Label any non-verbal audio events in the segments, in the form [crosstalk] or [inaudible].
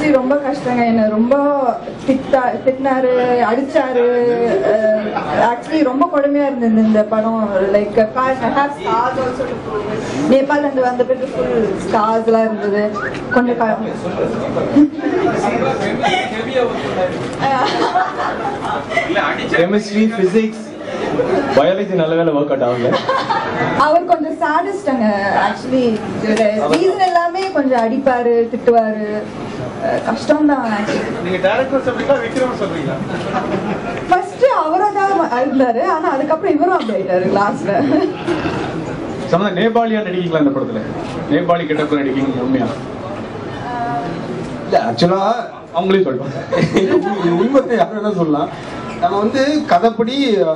Actually ரொம்ப கஷ்டங்க. என்ன ரொம்ப திட்டா திட்டினாரு அடிச்சாரு. ஆக்சுவலி ரொம்ப கொடுமையா இருந்தது இந்த படம். லைக் நேபாள் இருந்து வந்த பிறகு ஃபுல் ஸ்டார்ஸ் எல்லாம் இருந்தது. கொஞ்சம் கெமிஸ்ட்ரி பிசிக்ஸ் பயாலஜி நல்ல வேலை ஒர்க் அவுட் ஆகல. அவர் கொஞ்சம் சாடிஸ்டங்க ஆக்சுவலி ரீசன் எல்லாமே கொஞ்சம் அடிப்பாரு திட்டுவாரு. கஷ்டம் தான் ஆக்சுவலி நீங்க டேரக்டர் சொல்றீங்களா விக்ரம் சொல்றீங்களா? ஃபர்ஸ்ட் அவரா தான் இருந்தாரு ஆனா அதுக்கப்புறம் இவரும் அப்படி ஆயிட்டாரு லாஸ்ட்ல சம்மந்தம் நேபாளியா நடிக்கீங்களா இந்த படத்துல? நேபாளி கெட்டப்புல நடிக்கீங்க உண்மையா? இல்ல ஆக்சுவலா அவங்களே சொல்லுவாங்க [laughs] உண்மை யாரும் என்ன சொல்லலாம். நம்ம வந்து கதைப்படி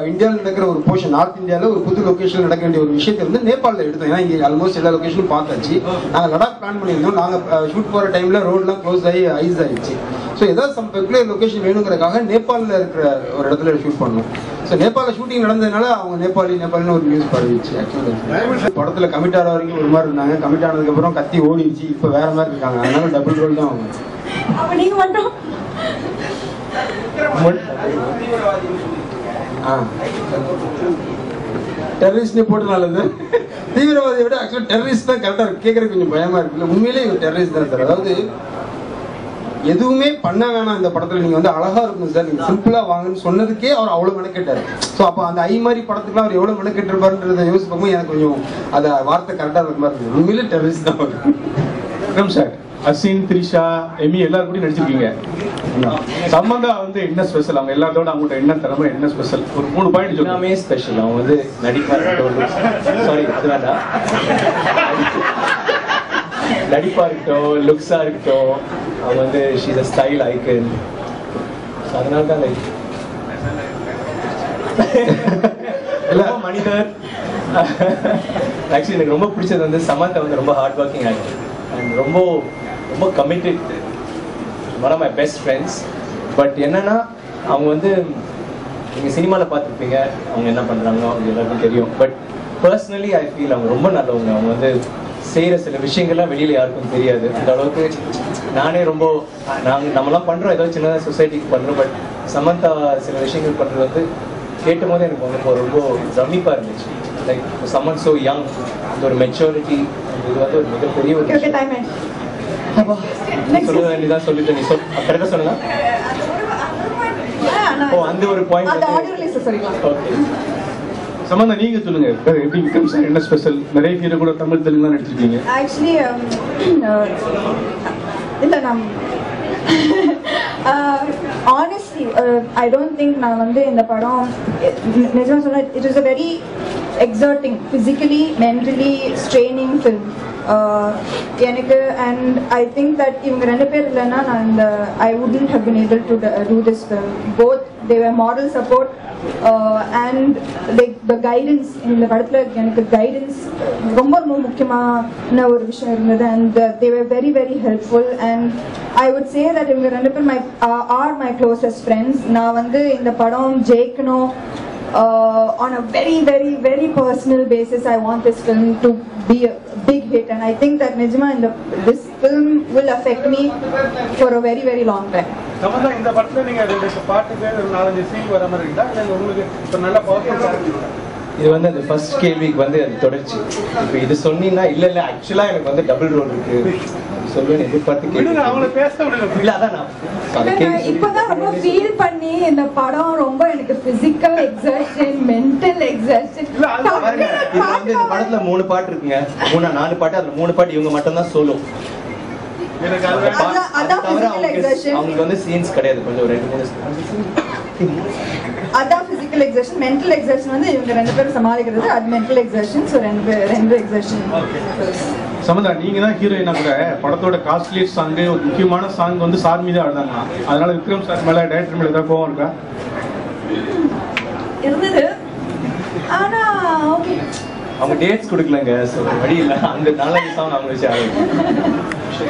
இந்தியாவில் நடக்கிற ஒரு போர்ஷன் நார்த் இந்தியாவில் ஒரு புது லொக்கேஷன் நடக்க வேண்டிய ஒரு விஷயத்தை வந்து நேபாளில் எடுத்தோம். ஏன்னா இங்கே ஆல்மோஸ்ட் எல்லா லொகேஷனும் பார்த்தாச்சு. நாங்கள் லடாக் பிளான் பண்ணியிருந்தோம். நாங்கள் ஷூட் போகிற டைமில் ரோடெலாம் க்ளோஸ் ஆகி ஐஸ் ஆகிடுச்சு ஸோ ஏதாவது சம் பெக்குலர் லொகேஷன் வேணுங்கிறக்காக நேபாளில் இருக்கிற ஒரு இடத்துல ஷூட் பண்ணோம். ஸோ நேபாளில் ஷூட்டிங் நடந்ததுனால அவங்க நேபாளி நேபாளின்னு ஒரு நியூஸ் பரவிச்சு ஆக்சுவலாக படத்தில் கமிட் ஆகிற வரைக்கும் ஒரு மாதிரி இருந்தாங்க. கமிட் ஆனதுக்கப்புறம் கத்தி ஓடிடுச்சு. இப்போ வேற மாதிரி இருக்காங்க. அதனால டபுள் ரோல் தான் அவங்க. நீங்க மட்டும் டெரரிஸ்ட்னே போட்டு நல்லது தீவிரவாதியை விட ஆக்சுவலாக டெரரிஸ்ட் தான் கரெக்டாக இருக்கு. கேட்கறதுக்கு கொஞ்சம் பயமா இருக்குல்ல உண்மையிலே இவங்க டெரரிஸ்ட் தான் சார் அதாவது எதுவுமே பண்ண வேணாம் இந்த படத்துல. நீங்க வந்து அழகா இருக்கும் சார் நீங்க சிம்பிளா வாங்கன்னு சொன்னதுக்கே அவர் அவ்வளவு மெனக்கெட்டாரு. ஸோ அப்போ அந்த ஐ மாதிரி படத்துக்குலாம் அவர் எவ்வளவு மெனக்கெட்டிருப்பாருன்றத யோசிச்சு பார்க்கும்போது எனக்கு கொஞ்சம் அந்த வார்த்தை கரெக்டா இருக்க மாதிரி இருக்கு உண்மையிலே டெரரிஸ்ட் தான் அவர். [laughs] சார் அசின் த்ரிஷா எமி எல்லாரும் கூட நடிச்சிருக்கீங்க. சம்பந்தா வந்து என்ன ஸ்பெஷல் அவங்க எல்லாத்தோட அவங்கள்ட்ட என்ன திறமை என்ன ஸ்பெஷல் ஒரு மூணு பாயிண்ட் எல்லாமே ஸ்பெஷல் அவங்க வந்து நடிப்பா இருக்கட்டும் சாரி அது வேண்டாம். நடிப்பா இருக்கட்டும் லுக்ஸா இருக்கட்டும் அவங்க வந்து ஷீஸ் அ ஸ்டைல் ஐக்கன் அதனால தான் லைக் ரொம்ப மனிதர். ஆக்சுவலி எனக்கு ரொம்ப பிடிச்சது வந்து சமந்தா வந்து ரொம்ப ஹார்ட் ஒர்க்கிங் ஆக்டர் அண்ட் ரொம்ப ரொம்ப committed one of my best friends but என்னன்னா அவங்க வந்து நீங்கள் சினிமாவில் பார்த்துருப்பீங்க. அவங்க என்ன பண்ணுறாங்க அவங்க எல்லாருக்கும் தெரியும். பட் பர்சனலி ஐ ஃபீல் அவங்க ரொம்ப நல்லவங்க. அவங்க வந்து செய்கிற சில விஷயங்கள்லாம் வெளியில் யாருக்கும் தெரியாது. அந்த அளவுக்கு நானே ரொம்ப நாங்கள் நம்மலாம் பண்ணுறோம் ஏதோ சின்னதாக சொசைட்டிக்கு பண்ணுறோம் பட் சமந்தா சில விஷயங்கள் பண்ணுறது வந்து கேட்டும் போது எனக்கு வந்து ரொம்ப பிரமிப்பாக இருந்துச்சு. லைக் சம்மன் ஸோ யங் அந்த ஒரு மெச்சூரிட்டி இது வந்து ஒரு மிகப்பெரிய ஒரு சொல்ல வேண்டியதான் சொல்லிட்டு நீ சொல் சொல்லுங்க. ஓ அந்த ஒரு பாயிண்ட் அந்த ஆடியோ ரிலீஸ் சொல்லிக்கலாம். ஓகே சம்பந்தா நீங்க சொல்லுங்க. எப்படி விக்ரம் சார் என்ன ஸ்பெஷல் நிறைய ஹீரோ கூட தமிழ் தெலுங்குலாம் நடிச்சிருக்கீங்க. ஆக்சுவலி இல்லை நான் ஆனஸ்ட்லி ஐ டோன்ட் திங்க் நான் வந்து இந்த படம் நிஜமா சொன்ன it is a very exciting physically mentally straining film எனக்கு அண்ட் ஐ திங்க் தட் இவங்க ரெண்டு பேர் இல்லைன்னா நான் இந்த I wouldn't have been able to do this film both their moral support and like the guidance இந்த படத்தில் எனக்கு கைடன்ஸ் ரொம்ப ரொம்ப முக்கியமான ஒரு விஷயம் இருந்தது. And they're very very helpful and I would say that இவங்க ரெண்டு பேர் my are my closest friends நான் வந்து இந்த படம் ஜெயிக்கணும் uh, on a very, very, very personal basis, I want this film to be a big hit, and I think that Nijma in the this film will affect me for a very, very long time. சம்பந்தா இந்த படத்துல நீங்க ரெண்டு பாட்டுக்கு ஒரு நாலஞ்சு scene வர மாதிரி இருக்கா இல்ல உங்களுக்கு ஒரு நல்ல பவர்ஃபுல் இது வந்து அந்த ஃபர்ஸ்ட் கேள்விக்கு வந்து அது தொடர்ச்சி இப்போ இது சொன்னீங்கன்னா இல்ல இல்ல ஆக்சுவலா எனக்கு வந்து டபுள் ரோல் இருக்கு சொல்லுவேன் எதிர்பார்த்து அவங்கள பேச இல்ல அதான் இப்பதான் ரொம்ப ஃபீல் பண்ணி இந்த படம் ரொம்ப எனக்கு பிசிக்கல் எக்ஸர்ஷன் மென்டல் இது வந்து இந்த படத்துல மூணு பாட்டு இருக்குங்க. மூணு நாலு பாட்டு அதுல மூணு பாட்டு இவங்க மட்டும் தான் சோலோ எனக்கு அது அதான் அதான் physical exertion. அவங்களுக்கு வந்து சீன்ஸ் கிடையாது. கொஞ்சம் ரெண்டு மூணு அதான் பிசிக்கல் எக்ஸர்ஷன் மென்டல் எக்ஸர்ஷன் வந்து இவங்க ரெண்டு பேரும் சமாளிக்கிறது. அது மென்டல் எக்ஸர்ஷன் ஸோ ரெண்டு ரெண்டு எக்ஸர்ஷன் சமந்தா நீங்க தான் ஹீரோயினா கூட படத்தோட காஸ்ட்லியஸ்ட் சாங் ஒரு முக்கியமான சாங் வந்து சார் மீது ஆடுதாங்க அதனால விக்ரம் சார் மேல டைரக்டர் மேல ஏதாவது கோவம் இருக்கா? இருந்தது. ஆனா ஓகே அவங்க டேட்ஸ் கொடுக்கலங்க ஸோ வழி இல்லை. அந்த நாலஞ்சு சாங் அவங்க வச்சு ஆடுங்க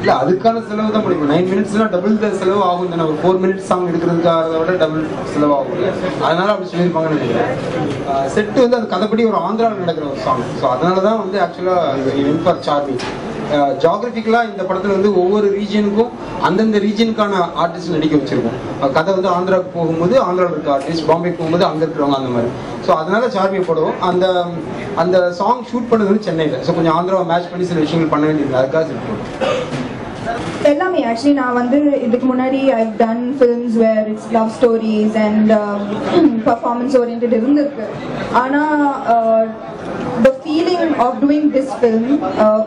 இல்ல அதுக்கான செலவு தான் படிக்கும் நைன் மினிட்ஸ்லாம் டபுள் செலவு ஆகும் தானே. ஒரு ஃபோர் மினிட்ஸ் சாங் எடுக்கிறதுக்காக விட டபுள் செலவு ஆகும் அதனால அப்படி சொல்லியிருப்பாங்கன்னு நினைக்கிறேன். செட்டு வந்து அது கதைப்படி ஒரு ஆந்திராவில் நடக்கிற ஒரு சாங் ஸோ அதனால தான் வந்து ஆக்சுவலாக ஃபார் சார்மி ஜாகிரபிக்கலாக இந்த படத்தில் வந்து ஒவ்வொரு ரீஜனுக்கும் அந்தந்த ரீஜனுக்கான ஆர்டிஸ்ட் நடிக்க வச்சிருக்கோம். கதை வந்து ஆந்திராவுக்கு போகும்போது ஆந்திராவில் இருக்க ஆர்டிஸ்ட் பாம்பே போகும்போது அங்கே இருக்கிறவங்க அந்த மாதிரி. ஸோ அதனால சார்பியை போடுவோம். அந்த அந்த சாங் ஷூட் பண்ணது வந்து சென்னையில். ஸோ கொஞ்சம் ஆந்திராவை மேட்ச் பண்ணி சில விஷயங்கள் பண்ண வேண்டியது. அதுக்காக செட் போடுவோம். எல்லாமே ஆக்சுவலி நான் வந்து இதுக்கு முன்னாடி I done films where it's love stories and performance orient இருந்திருக்கு. ஆனால் the Feeling of doing this film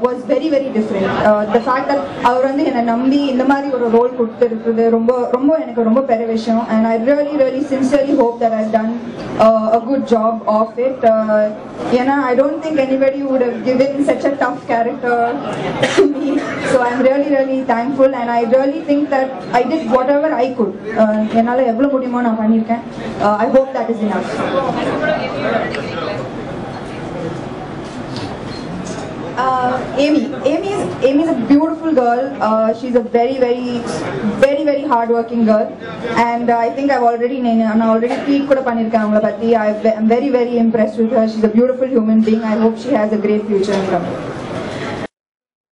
was very very different the fact that அவர் வந்து என்னை நம்பி இந்த மாதிரி ஒரு ரோல் கொடுத்துருக்குது ரொம்ப ரொம்ப எனக்கு ரொம்ப பெரிய விஷயம் and I really really sincerely hope that I done a good job of it ஏன்னா I don't think anybody would have given such a tough character to me. So I'm really, really thankful and I really think that I did whatever I could. Uh, என்னால எவ்வளவு முடியுமோ நான் பண்ணியிருக்கேன் I hope that is enough Uh, Amy. Amy is Amy is a beautiful girl. Uh, she's a very, very, very, very hardworking girl, and uh, I think I've already நான் already tweet கூட பண்ணிருக்கேன் அவங்கள பத்தி. I'm very, very impressed with her. She's a beautiful human being. I hope she has a great future in coming.